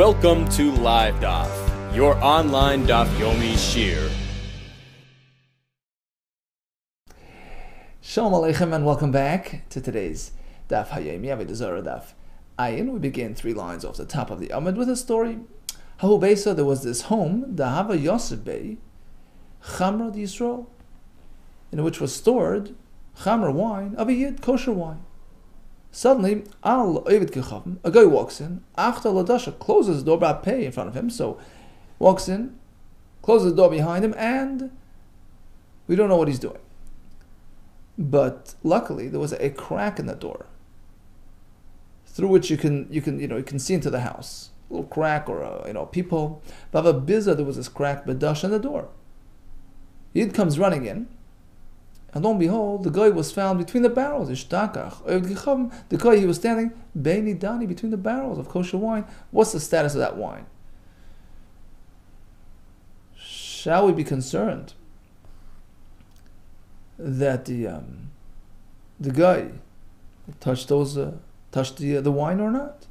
Welcome to Live Daf, your online Daf Yomi Shiur. Shalom Aleichem and welcome back to today's Daf Hayomi Avodah Zarah Daf Ayin. We begin three lines off the top of the Amud with a story. Hahu Beisa, there was this home, the Hava Yosef Bey, Chamra Yisrael, in which was stored Chamra wine of a Yid, kosher wine. Suddenly, a guy walks in, After Ladasha closes the door by pay in front of him, so walks in, closes the door behind him, and we don't know what he's doing. But luckily, there was a crack in the door through which you can you can you know you can see into the house, a little crack or a you know peephole. Bava Biza, there was this crack bedash in the door. Yid comes running in, and lo and behold, the guy was found between the barrels. Ishtakach, the guy he was standing dani between the barrels of kosher wine. What's the status of that wine? Shall we be concerned that the um, the guy touched those uh, touched the uh, the wine or not?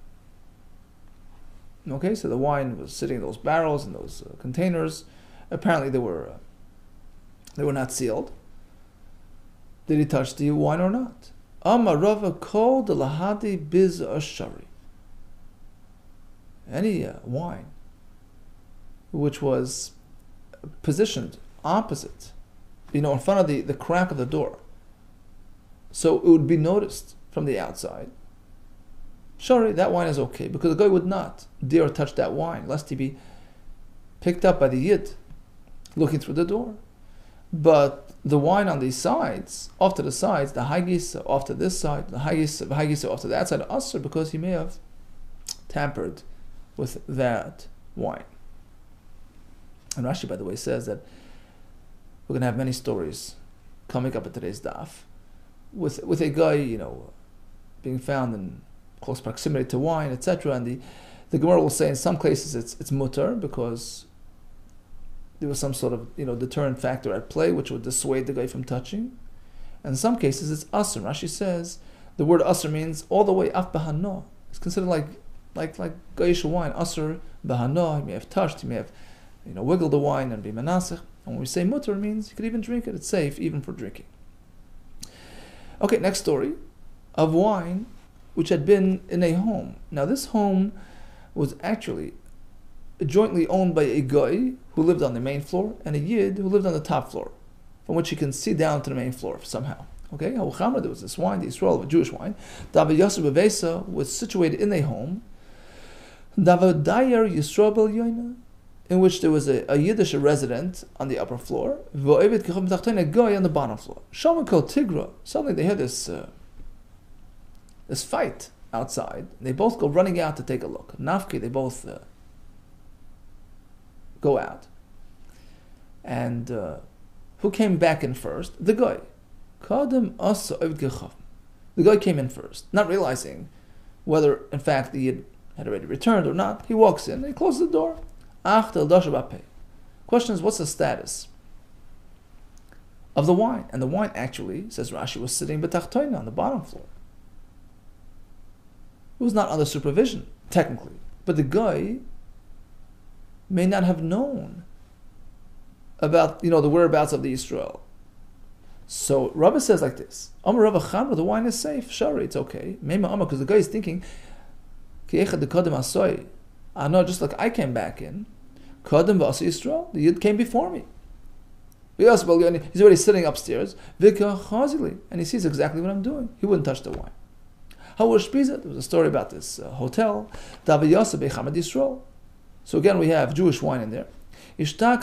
Okay, so the wine was sitting in those barrels and those uh, containers. Apparently, they were uh, they were not sealed. Did he touch the wine or not? Amarava called the lahadi biz ashari. Any uh, wine which was positioned opposite, you know, in front of the, the crack of the door. So it would be noticed from the outside. Sorry, that wine is okay, because the guy would not dare touch that wine, lest he be picked up by the yid looking through the door. But the wine on these sides, off to the sides, the haggis off to this side, the haggis, haggis off to that side, usher because he may have tampered with that wine. And Rashi, by the way, says that we're going to have many stories coming up at today's daf with with a guy, you know, being found in close proximity to wine, etc. And the the Gemara will say in some cases it's it's mutter because there was some sort of you know deterrent factor at play which would dissuade the guy from touching. And in some cases it's asr. Rashi says the word asr means all the way af bahano. It's considered like like like gayish wine. Asr bahano. He may have touched. He may have you know, wiggled the wine and be menasich. And when we say mutter, it means you could even drink it. It's safe even for drinking. Okay, next story of wine which had been in a home. Now, this home was actually jointly owned by a guy who lived on the main floor and a yid who lived on the top floor, from which you can see down to the main floor somehow. Okay, there was this wine, the Israel, of a Jewish wine. David Yosef Bevesa was situated in a home. David Dayer Yisrael in which there was a, a Yiddish resident on the upper floor, a guy on the bottom floor. Shama called Tigra. Suddenly they hear this uh, this fight outside. They both go running out to take a look. Nafki, they both uh, go out. And uh, who came back in first? The guy. The guy came in first, not realizing whether in fact he Yid had already returned or not. He walks in, he closes the door. Question is, what's the status of the wine? And the wine actually, says Rashi, was sitting betachtoina on the bottom floor. It was not under supervision, technically. But the guy may not have known about, you know, the whereabouts of the Israel. So Rabbi says like this: Amar Rabbi Chamra, the wine is safe. Shari, it's okay. Mema Amar, because the guy is thinking, I know, just like I came back in. Kadam Vasa Yisrael, the Yid came before me. He's already sitting upstairs. And he sees exactly what I'm doing. He wouldn't touch the wine. How was There was a story about this uh, hotel. So again, we have Jewish wine in there. We find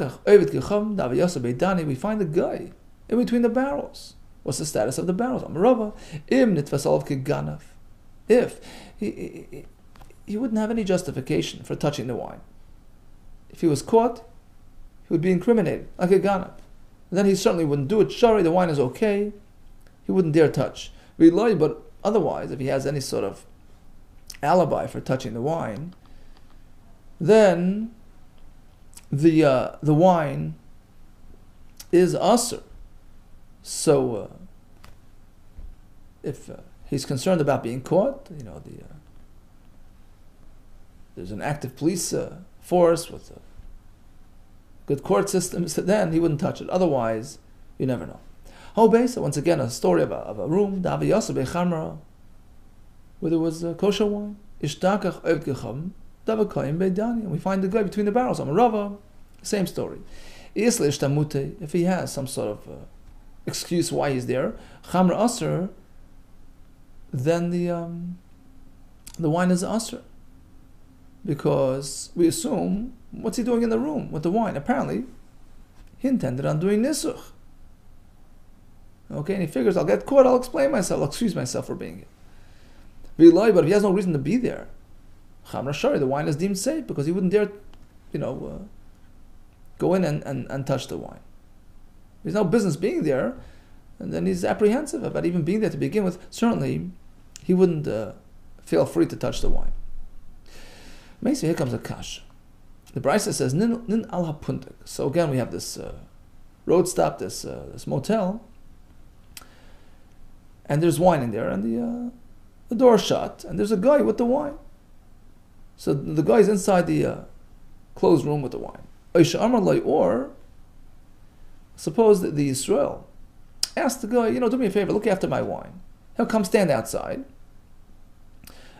the guy in between the barrels. What's the status of the barrels? If he, he, he wouldn't have any justification for touching the wine. If he was caught, he would be incriminated, like a ganab. Then he certainly wouldn't do it. Shari, the wine is okay. He wouldn't dare touch. But otherwise, if he has any sort of alibi for touching the wine, then the uh, the wine is usher. So uh, if uh, he's concerned about being caught, you know the uh, there's an active police uh, force with a good court system, so then he wouldn't touch it. Otherwise, you never know. Hobesa, once again, a story of a, of a room, where there was kosher wine. Ishtakach We find the guy between the barrels. I'm a Rava, same story. If he has some sort of uh, excuse why he's there, Chamra Aser, then the um, the wine is Aser. Because we assume, what's he doing in the room with the wine? Apparently, he intended on doing Nisuch. Okay, and he figures, I'll get caught, I'll explain myself, I'll excuse myself for being here. But if he has no reason to be there, Chamra Shari, the wine is deemed safe because he wouldn't dare, you know, uh, go in and, and, and touch the wine. There's no business being there, and then he's apprehensive about even being there to begin with. Certainly, he wouldn't uh, feel free to touch the wine. Maybe here comes a kash. The Brisa says, Nin, nin al. So again, we have this uh, road stop, this, uh, this motel, and there's wine in there, and the, uh, the door shut, and there's a guy with the wine. So the guy's inside the uh, closed room with the wine. Or suppose that the Israel asked the guy, you know, do me a favor, look after my wine. He'll come stand outside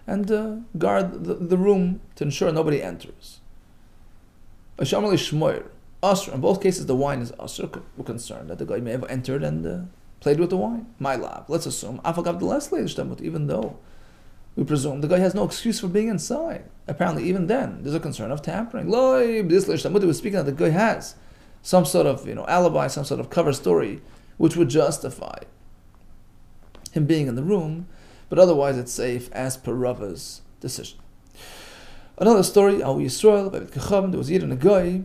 and uh, guard the, the, room to ensure nobody enters. Asr, in both cases, the wine is asr. We're concerned that the guy may have entered and uh, played with the wine. My lab. Let's assume I forgot the last lady, even though we presume the guy has no excuse for being inside. Apparently, even then, there's a concern of tampering. This was speaking that the guy has some sort of you know alibi, some sort of cover story, which would justify him being in the room, but otherwise it's safe as per Rava's decision. Another story, Al Yisrael, there was Yid and a guy,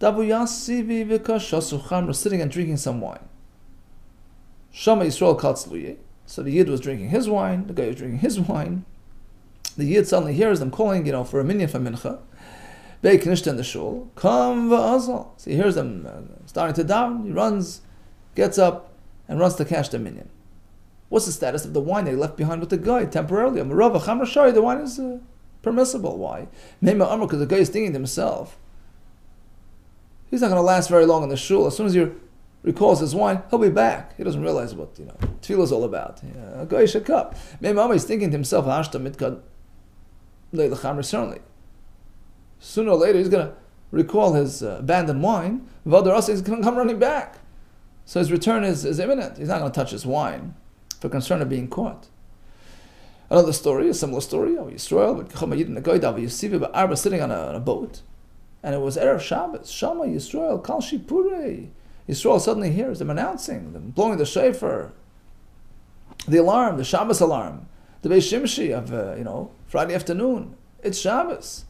was sitting and drinking some wine. Shama Yisrael Katzluye, so the Yid was drinking his wine, the guy was drinking his wine. The Yid suddenly hears them calling, you know, for a minyan for mincha. They knisht in the shul, come va'azal. So he hears them uh, starting to down. He runs, gets up, and runs to cash the minyan. What's the status of the wine he left behind with the guy temporarily? Amarava chamrashari, the wine is uh, permissible. Why? Mema amr, because the guy is thinking to himself, he's not going to last very long in the shul. As soon as you're recalls his wine, he'll be back. He doesn't realize what you know tefillah is all about. A goyish cup. Maybe is thinking to himself, "Hashta mitkad leilachamri." Certainly, sooner or later he's to recall his uh, abandoned wine. Vadarasa is to come running back. So his return is, is imminent. He's not to touch his wine for concern of being caught. Another story, a similar story, of Yisrael, with sitting on a, on a boat, and it was Erev Shabbos, Shama Yisrael, Kal Shipurei. Yisrael suddenly hears them announcing, them blowing the shofar, the alarm, the Shabbos alarm, the Beis Shimshi of uh, you know Friday afternoon. It's Shabbos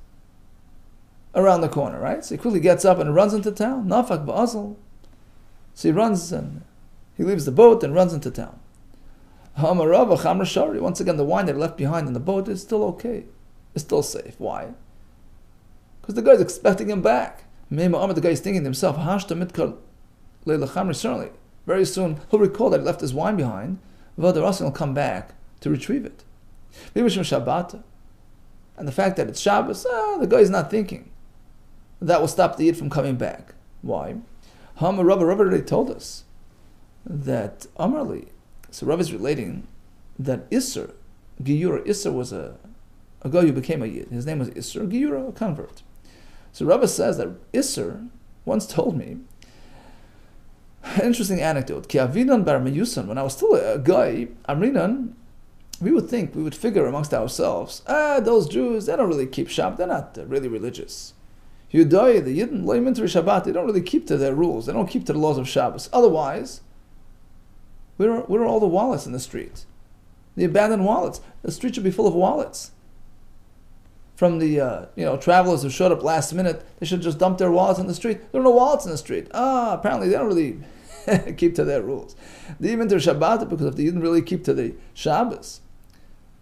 around the corner, right? So he quickly gets up and runs into town. Nafak ba'azal. So he runs and he leaves the boat and runs into town. Once again, the wine that left behind in the boat is still okay. It's still safe. Why? Because the guy's expecting him back. The guy's thinking to himself, Leila Chamri, certainly, very soon he'll recall that he left his wine behind. Vada will come back to retrieve it. Shabbat. And the fact that it's Shabbos, ah, the guy's not thinking. That will stop the Yid from coming back. Why? Hama Rabba Rabba already told us that Amarli, so Rabba is relating that Isser, Giyura, Isser was a, a guy who became a Yid. His name was Isser, Giyura, a convert. So Rabba says that Isser once told me Interesting anecdote. Ki avinan bar when I was still a guy, Amrinan, we would think, we would figure amongst ourselves, ah, those Jews, they don't really keep Shabbat, they're not really religious. Yudai, the Yidden, Leimentary Shabbat, they don't really keep to their rules, they don't keep to the laws of Shabbos. Otherwise, where are, where are all the wallets in the street? The abandoned wallets. The street should be full of wallets. From the uh, you know travelers who showed up last minute, they should just dump their wallets in the street. There are no wallets in the street. Ah, apparently they don't really keep to their rules. They even to Shabbat because if they didn't really keep to the Shabbos,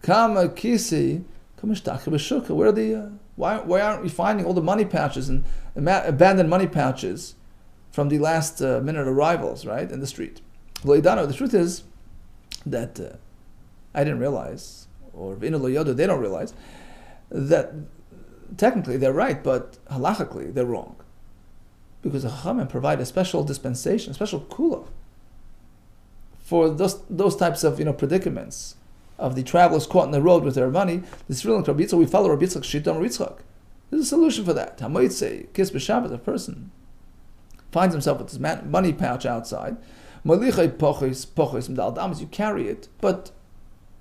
Kama kisi, where are the uh, why why aren't we finding all the money pouches and abandoned money pouches from the last uh, minute arrivals right in the street? Loidano, the truth is that uh, I didn't realize, or Vinu they don't realize that technically they're right, but halachically they're wrong. Because the Chachamim provide a special dispensation, a special kula for those, those types of you know predicaments of the travelers caught on the road with their money. This really Rabbi Yitzchak, we follow Rabbi Yitzchak Shita Yitzchak. There's a solution for that. say Kis B'Shabbat, a person finds himself with his money pouch outside. You carry it, but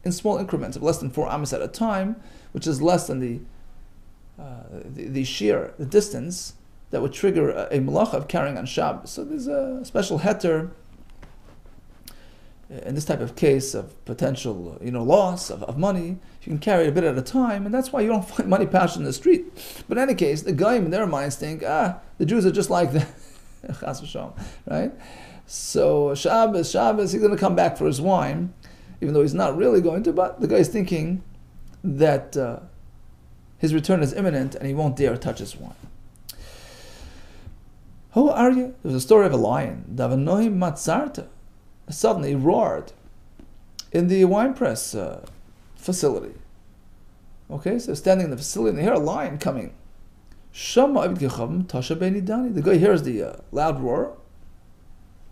in small increments of less than four amas at a time, which is less than the uh, the, the sheer, the distance that would trigger a, a of carrying on Shabbos. So there's a special heter in this type of case of potential, you know, loss of, of money, you can carry it a bit at a time, and that's why you don't find money pouch in the street. But in any case, the guy in their minds think, ah, the Jews are just like that, right? So Shabbos, Shabbos, he's going to come back for his wine, even though he's not really going to. But the guy's thinking that uh, his return is imminent, and he won't dare touch his wine. Who are you? There's a story of a lion. Davanoi matzarta suddenly roared in the wine press uh, facility. Okay, so standing in the facility, and they hear a lion coming. The guy hears the uh, loud roar.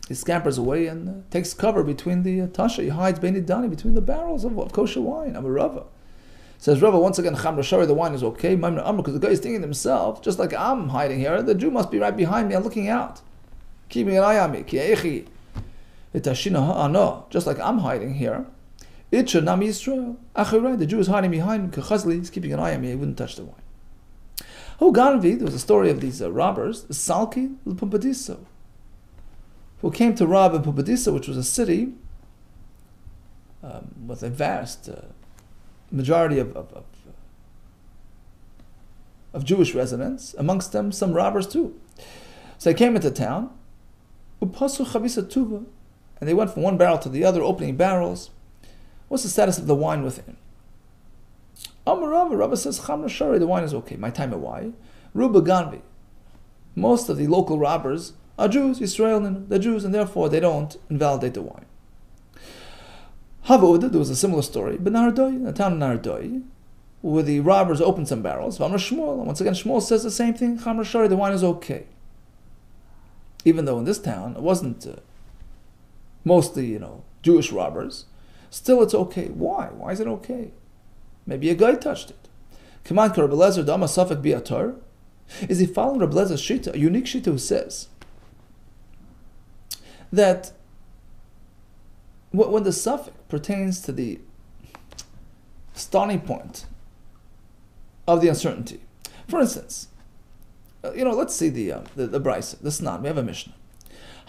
He scampers away and uh, takes cover between the uh, tasha. He hides Beni Dani between the barrels of, of kosher wine. I'm a Rava. Says Rava once again, Cham Shari, the wine is okay. Because the guy is thinking to himself, just like I'm hiding here, the Jew must be right behind me and looking out, keeping an eye on me just like I'm hiding here. Itcha Nam Yisrael. Achirai, the Jew is hiding behind Kechazli, he's keeping an eye on me, he wouldn't touch the wine. Oh, Ganvi, there was a story of these uh, robbers, Salki Pumbadiso, who came to rob in Pumbadiso, which was a city um, with a vast uh, majority of, of, of, of Jewish residents, amongst them some robbers too. So they came into town, and they went from one barrel to the other, opening barrels. What's the status of the wine within? Amar Rava says, Chamra Shari, the wine is okay. My time of why? Ruba Ganvi. Most of the local robbers are Jews, Israel, and they're Jews, and therefore they don't invalidate the wine. Havod, there was a similar story, but Naradoi, the town of Naradoi, where the robbers opened some barrels. Vamra Shmuel, once again Shmuel says the same thing. Chamra Shari, the wine is okay. Even though in this town it wasn't uh, mostly, you know, Jewish robbers, still it's okay. Why? Why is it okay? Maybe a guy touched it. Come on, Rabbi Lezer, Dama Safek Biatar. Is he following Rabbi Lezer's Shita, a unique Shita who says that when the suffix pertains to the starting point of the uncertainty, for instance, uh, you know, let's see the uh, the, the Bryce, the Snan, we have a Mishnah.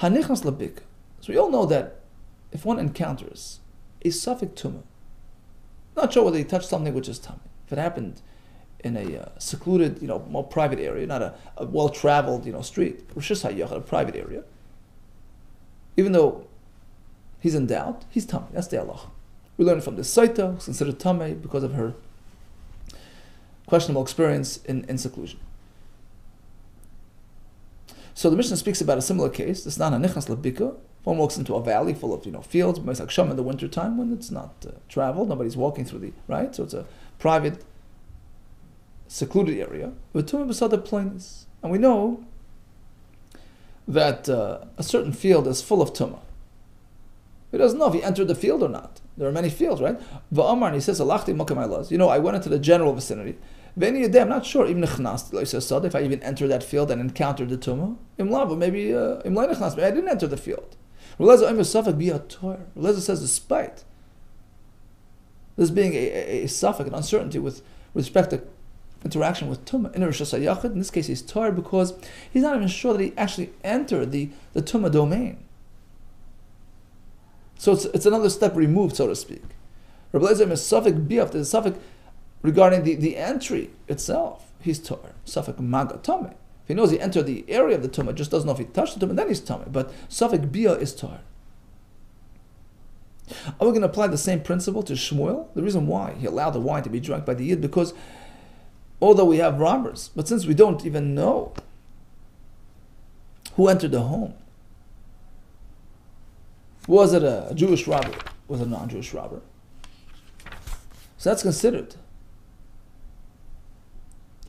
Hanichas labik, so we all know that if one encounters a suffix tumah, not sure whether he touched something which is tummy, if it happened in a uh, secluded, you know, more private area, not a, a well-traveled, you know, street, a private area, even though he's in doubt, he's tummy. That's the Allah. We learn from the Saita, who's considered tummy because of her questionable experience in, in seclusion. So the Mishnah speaks about a similar case. This not a nichas labika, one walks into a valley full of you know fields, in the winter time when it's not uh, traveled, nobody's walking through the right, so it's a private, secluded area. And we know that uh, a certain field is full of tumah. He doesn't know if he entered the field or not. There are many fields, right? Va'amar, and he says, You know, I went into the general vicinity. I'm not sure. If I even entered that field and encountered the tumah, maybe uh, I didn't enter the field. Relezer says, despite this being a, a, a suffix, an uncertainty with respect to interaction with Tumah, in in this case he's tar because he's not even sure that he actually entered the, the Tumah domain. So it's, it's another step removed, so to speak. Rabbi Lezer is suffix biaf, there's suffix regarding the, the entry itself. He's tar, suffix maga tame. If he knows he entered the area of the tumah, just doesn't know if he touched the tumah, then he's tummy. But suffix bia is tar. Are we going to apply the same principle to Shmuel? The reason why he allowed the wine to be drunk by the Yid, because although we have robbers, but since we don't even know who entered the home, was it a Jewish robber? Was it a non-Jewish robber? So that's considered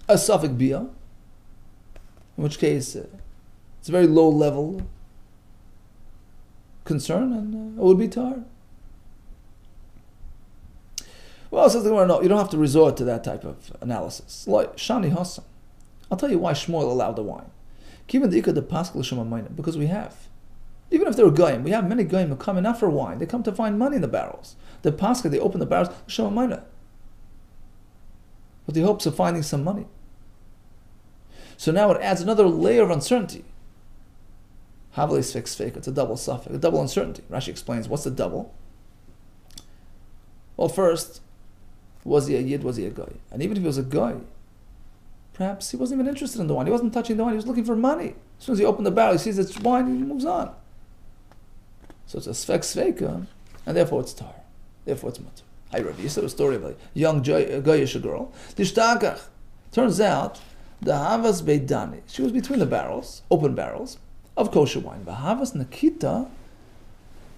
a suffix bia, in which case uh, it's a very low level concern and uh, it would be tar. Well, says the Gemara, no, you don't have to resort to that type of analysis. Like Shani Hassan. I'll tell you why Shmuel allowed the wine. Because we have. Even if they're goyim, we have many goyim who come in after wine. They come to find money in the barrels. The pascha, they open the barrels, shemamayna. With the hopes of finding some money. So now it adds another layer of uncertainty. Havli fix fake. It's a double suffix, a double uncertainty. Rashi explains what's the double. Well, first, was he a yid? Was he a guy? And even if he was a guy, perhaps he wasn't even interested in the wine. He wasn't touching the wine. He was looking for money. As soon as he opened the barrel, he sees it's wine. And he moves on. So it's a svek sveka, and therefore it's tar. Therefore it's mutter. I Rabbi, you a story of a young Goyish girl. Dishtakach. Turns out, the Havas Beidani, she was between the barrels, open barrels, of kosher wine. The Havas Nakita,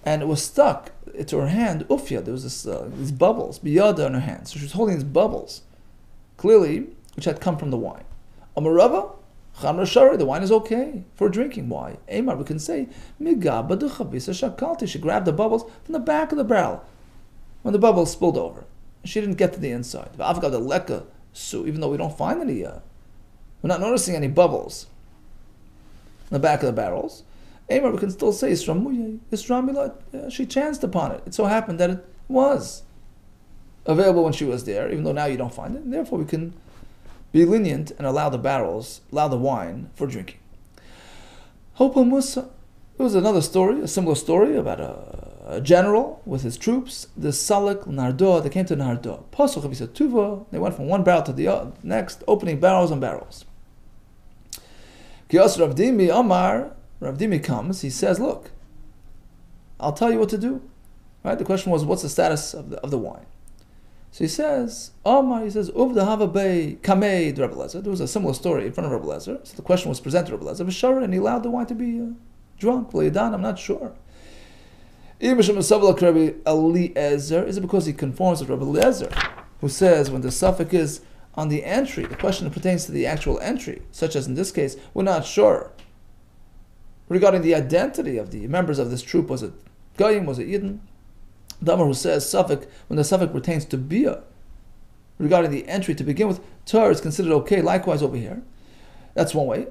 and it was stuck to her hand, ufya, there was this, uh, these bubbles, biyada on her hand. So she was holding these bubbles, clearly, which had come from the wine. Amarava, the wine is okay for drinking. Why? Amar, we can say. She grabbed the bubbles from the back of the barrel when the bubbles spilled over. She didn't get to the inside. I've got the leka su, even though we don't find any, uh, we're not noticing any bubbles in the back of the barrels. Amar, we can still say, Isram She chanced upon it. It so happened that it was available when she was there, even though now you don't find it. And therefore, we can be lenient and allow the barrels, allow the wine for drinking. Hopa Musa. It was another story, a similar story about a, a general with his troops, the Salik Nardo, they came to Nardo. Pasuk Tuva, they went from one barrel to the other, next, opening barrels and barrels. Kios Ravdimi Amar, Ravdimi comes, he says, Look, I'll tell you what to do. Right? The question was, what's the status of the, of the wine? So he says, Omar, he says, Uvda Hava Bay Kamei Rebbe Lezer. There was a similar story in front of Lezer. So the question was presented to Rebbe Lezer, and he allowed the wine to be uh, drunk. Layadan, I'm not sure. Is it because he conforms with Lezer, who says when the suffix is on the entry, the question pertains to the actual entry, such as in this case, we're not sure regarding the identity of the members of this troop. Was it Goyim? Was it Yidden? Damar who says suffix when the suffix pertains to bia, regarding the entry to begin with, tar is considered okay. Likewise over here, that's one way.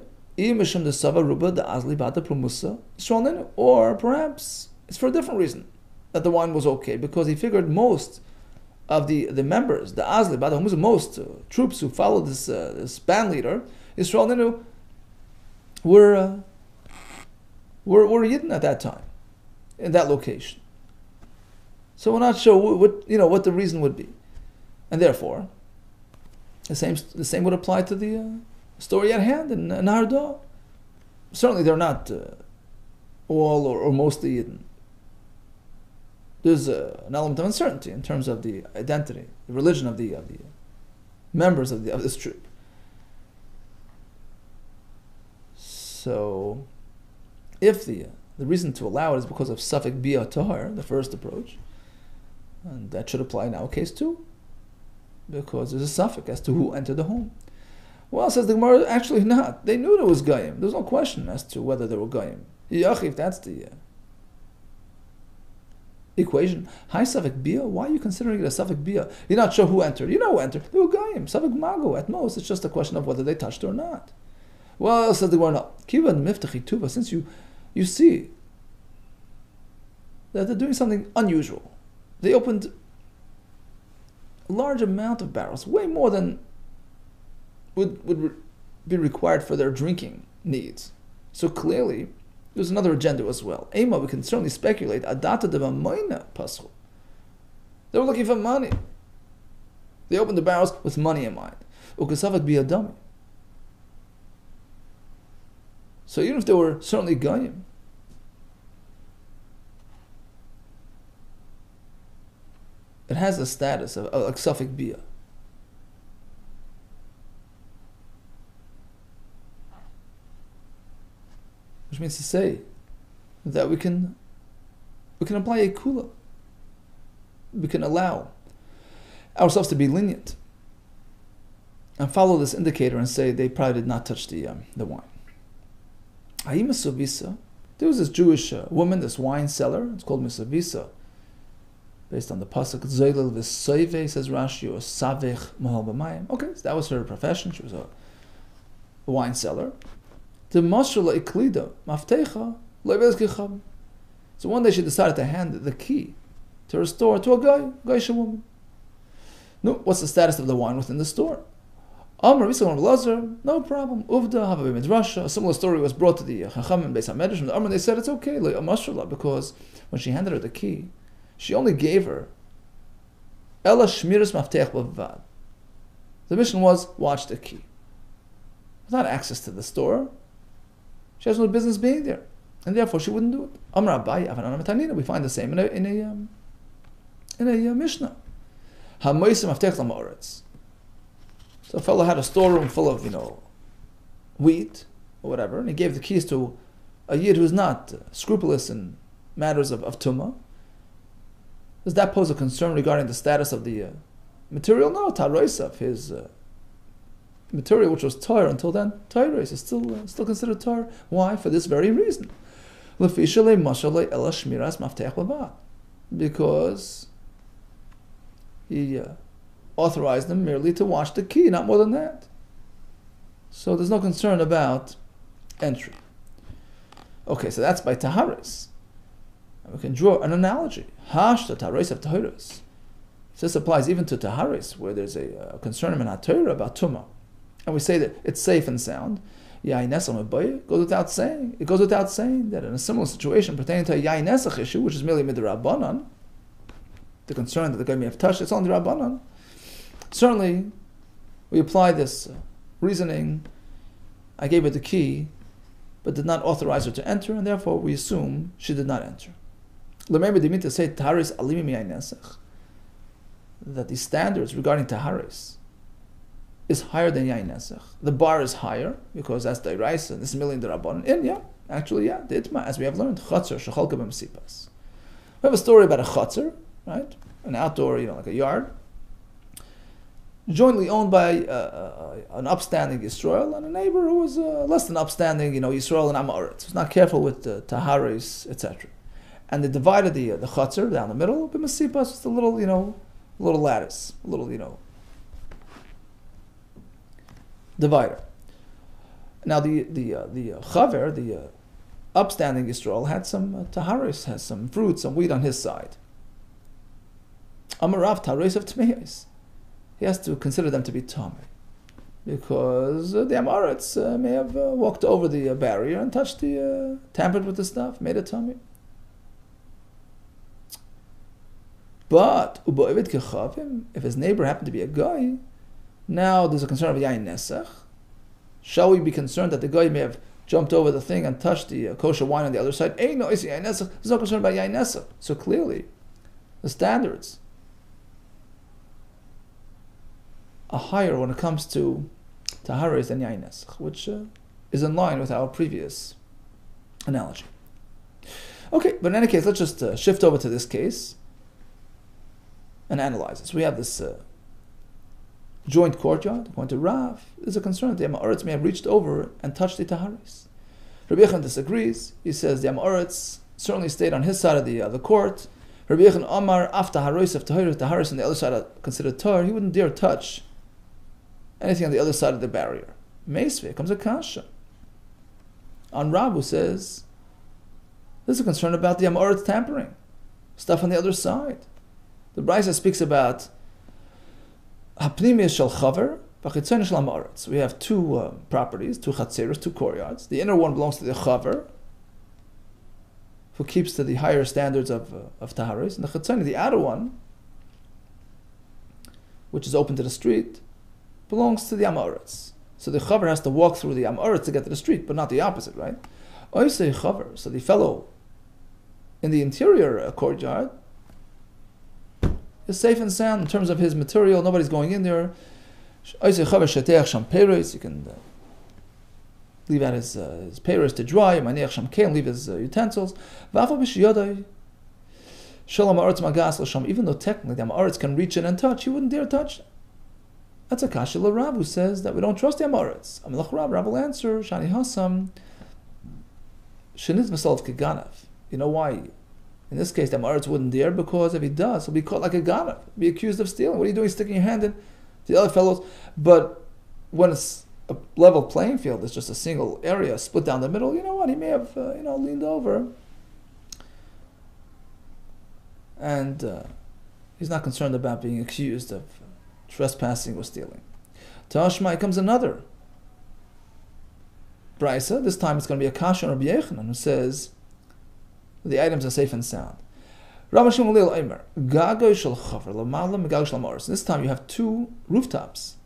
Or perhaps it's for a different reason that the wine was okay because he figured most of the, the members, the Azli, Bada most uh, troops who followed this uh, this band leader, Israel Ninu, were, uh, were were Yidden at that time, in that location. So we're not sure what, you know what the reason would be, and therefore, the same the same would apply to the uh, story at hand in, in Hardo. Certainly, they're not uh, all or, or mostly Eden. There's uh, an element of uncertainty in terms of the identity, the religion of the of the members of the of this troop. So, if the the reason to allow it is because of suffix bia tahar, the first approach, and that should apply in our case too, because there's a suffix as to who entered the home. Well, says the Gemara, actually not. They knew there was Goyim. There's no question as to whether there were Goyim. If that's the uh, equation. High suffix bia, why are you considering it a suffix bia? You're not sure who entered. You know who entered. They were Goyim, suffix mago. At most, it's just a question of whether they touched or not. Well, says the Gemara, no. Kiva miftachi tuva, since you, you see that they're doing something unusual they opened a large amount of barrels, way more than would, would re- be required for their drinking needs. So clearly, there's another agenda as well. Ema, we can certainly speculate, adata de paschu. They were looking for money. They opened the barrels with money in mind. Ukasavat be a dummy. So even if they were certainly Goyim, it has a status of like suffix bia. Which means to say that we can we can apply a kula. We can allow ourselves to be lenient and follow this indicator and say they probably did not touch the um, the wine. There was this Jewish uh, woman, this wine seller. It's called Misavisa, based on the pasuk Zoylel v'Soive says Rashi or Savich Mahal b'Mayim. Okay, so that was her profession. She was a, wine seller. The Mashra Iklida Maftecha Le'Vezkicham. So one day she decided to hand the key to her store to a guy, Geisha woman. No, what's the status of the wine within the store? Amr Lazar, no problem. Uvda Havabi Midrasha. A similar story was brought to the Chacham and Beis Hamedrash Amr. They said it's okay, like a because when she handed her the key, she only gave her Ella Shmiras Bavad. The mission was watch the key. Without access to the store, she has no business being there, and therefore she wouldn't do it. Amr Abai We find the same in a in a um, in a uh, Mishnah. So a fellow had a storeroom full of, you know, wheat or whatever, and he gave the keys to a yid who's not scrupulous in matters of, of tumah. Does that pose a concern regarding the status of the uh, material? No, taroisav, his uh, material which was tar until then, tyres is still uh, still considered tar. Why? For this very reason. Because he uh, authorized them merely to wash the key, not more than that. So there's no concern about entry. Okay, so that's by Taharis. We can draw an analogy. Hash the Taharis of. This applies even to Taharis, where there's a, a concern in HaTorah about Tumah. And we say that it's safe and sound. Yain goes without saying. It goes without saying that in a similar situation pertaining to a Yain issue, which is merely Midrabanan, the concern that the guy may have touched, it's only Rabbanan. Certainly, we apply this uh, reasoning. I gave her the key, but did not authorize her to enter, and therefore we assume she did not enter. Remember, Dimitri said Taharis alimi that the standards regarding Taharis is higher than Yain Nesach. The bar is higher because that's the rice and this million Rabban. And yeah, actually, yeah, the Itma, as we have learned, Chatzar, Shechalka Sipas. We have a story about a Chatzar, right? An outdoor, you know, like a yard jointly owned by uh, uh, an upstanding Yisrael and a neighbor who was uh, less than upstanding, you know, Yisrael and Amaretz, was not careful with the Taharis, etc. And they divided the uh, the chutzner down the middle, but Masipas just a little, you know, little lattice, a little, you know, divider. Now the the uh, the uh, chaver, the uh, upstanding Yisrael, had some uh, taharis, has some fruit, some wheat on his side. Amarav taharis of tmeis he has to consider them to be Tomei. Because uh, the Amoritz uh, may have uh, walked over the uh, barrier and touched the, tampered with the stuff, made it tummy. But, if his neighbor happened to be a guy, now there's a concern of Yain Nesach. Shall we be concerned that the guy may have jumped over the thing and touched the uh, kosher wine on the other side? Hey, no, There's no concern about Yain Nesach. So clearly, the standards are higher when it comes to taharis than yain which uh, is in line with our previous analogy. Okay, but in any case, let's just uh, shift over to this case and analyze. So we have this uh, joint courtyard. According to Rav, there's a concern that the Amoritz may have reached over and touched the taharis. Rabbi Yechon disagrees. He says the Amoritz certainly stayed on his side of the, uh, the court. Rabbi Yechon Amar after haris of taharis, on the other side considered tar, he wouldn't dare touch anything on the other side of the barrier. Meisve comes a kasha. On Rabu says, there's a concern about the Amorit tampering, stuff on the other side. The Brisa speaks about Hapnimiya shel chaver. We have two uh, properties, two chatzeros, two courtyards. The inner one belongs to the chaver, who keeps to the higher standards of, uh, of taharis, and the chitzoni, the outer one, which is open to the street, belongs to the Amoritz. So the chaver has to walk through the Amoritz to get to the street, but not the opposite, right? say chaver. So the fellow in the interior uh, courtyard is safe and sound in terms of his material. Nobody's going in there. You can uh, leave out his uh, his peres to dry. Leave his uh, utensils. Shalom Even though technically the Amoritz can reach in and touch, he wouldn't dare touch That's a kasha Rav who says that we don't trust the Amoritz. Amalach Rav, Rav will answer, Shani Hassam. You know why? In this case, the Amoritz wouldn't dare because if he does, he'll be caught like a Ganav, be accused of stealing. What are you doing sticking your hand in the other fellows? But when it's a level playing field, it's just a single area split down the middle, you know what? He may have, uh, you know, leaned over. And uh, he's not concerned about being accused of trespassing or stealing. To Ashmai comes another brisa. This time it's going to be a kasha Rabbi Yechanan who says the items are safe and sound. This time you have two rooftops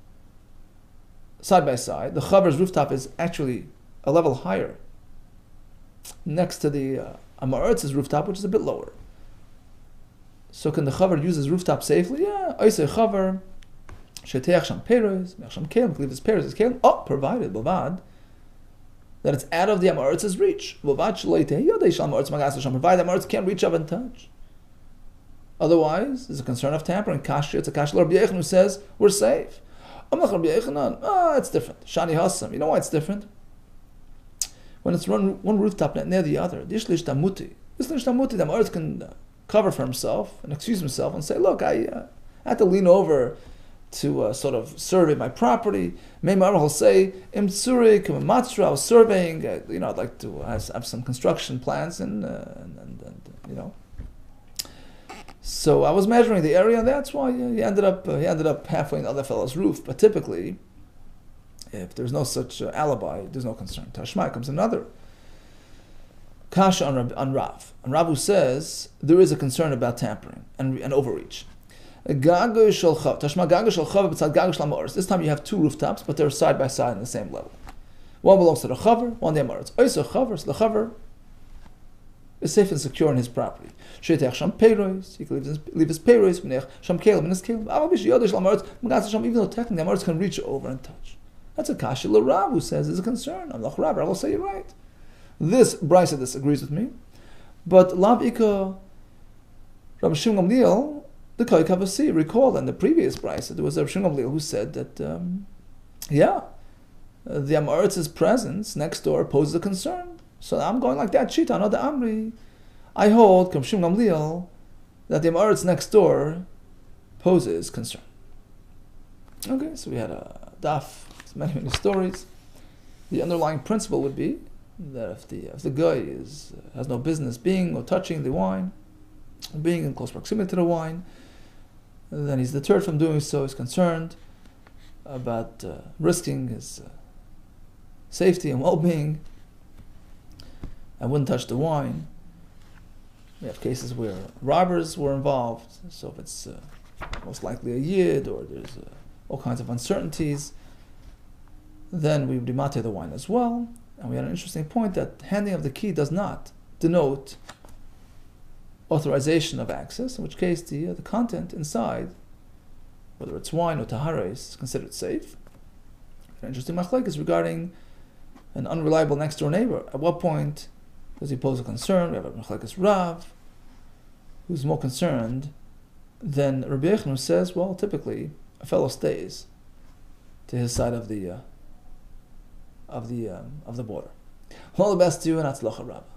side by side. The chaver's rooftop is actually a level higher next to the uh, Amaretz's rooftop, which is a bit lower. So can the chaver use his rooftop safely? Yeah, I say chaver Sheteach Sham Peres, Sham Kelim, leave his Peres, his Kelim, oh, provided, Bavad, that it's out of the Amoritz's reach. The Amoritz can't reach up and touch. Otherwise, there's a concern of tampering. Kasha, it's a Kasha Rabbi Yechon who says, we're safe. Ah, it's different. Shani Hassam, you know why it's different? When it's one, one rooftop net near the other, Dishlish Tamuti. Dishlish Tamuti, the Amoritz can cover for himself and excuse himself and say, look, I, uh, I had to lean over to uh, sort of survey my property. Meimar will say, Im Tzurik, Matsra, I was surveying, uh, you know, I'd like to have, have some construction plans and, uh, and, and, and, you know. So I was measuring the area, and that's why he ended up uh, he ended up halfway in the other fellow's roof. But typically, if there's no such uh, alibi, there's no concern. Tashma comes another kasha on, Rab, on Rav. Rav says there is a concern about tampering and, and overreach. This time you have two rooftops, but they're side by side on the same level. One belongs to the chaver, one to the amaretz. Also chaver, so the chaver is safe and secure in his property. Shetech sham peiros, he can leave his, leave his peiros, menech sham kelim in his kelim. Avabish yodesh lamaretz, magas sham, even though technically the amaretz can reach over and touch. That's a kasha l'Rav who says there's a concern. I'm not Rav, I will say you're right. This Bryce disagrees with me, but Lav Ika Rabbi Shimon Gamliel the Koi Kavasi. Recall in the previous Brisa, there was a Shimon who said that, um, yeah, the Amoritz's presence next door poses a concern. So I'm going like that. Shita, not the Amri. I hold, Kamshim Gamliel, that the Amoritz next door poses concern. Okay, so we had a daf, many, many stories. The underlying principle would be that if the if the guy is has no business being or touching the wine, being in close proximity to the wine, then he's deterred from doing so. He's concerned about uh, risking his uh, safety and well-being. I wouldn't touch the wine. We have cases where robbers were involved. So if it's uh, most likely a yid or there's uh, all kinds of uncertainties, then we would demate the wine as well. And we had an interesting point that handing of the key does not denote authorization of access, in which case the, uh, the content inside, whether it's wine or tahara, is considered safe. An interesting machlek is regarding an unreliable next door neighbor. At what point does he pose a concern? We have a machlekes Rav, who's more concerned than Rabbi Yechon, who says, well, typically a fellow stays to his side of the uh, of the um, of the border. All the best to you and Atzlocha Rabbah.